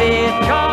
it comes.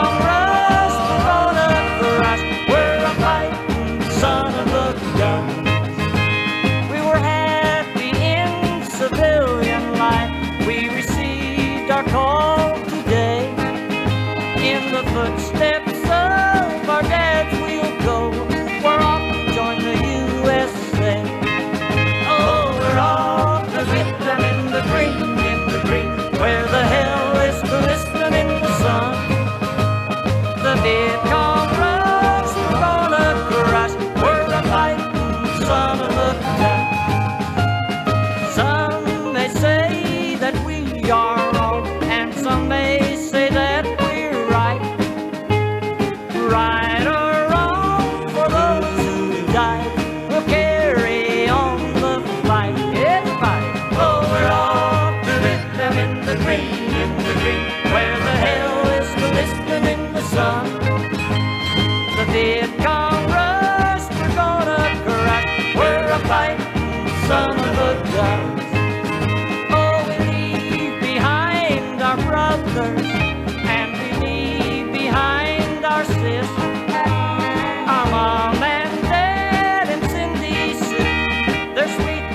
I.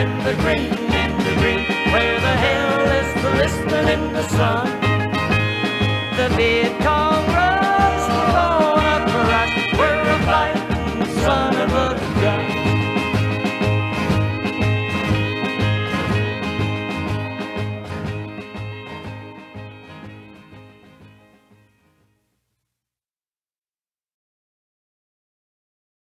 in the green, in the green, where the hell is the listening in the sun? The big car.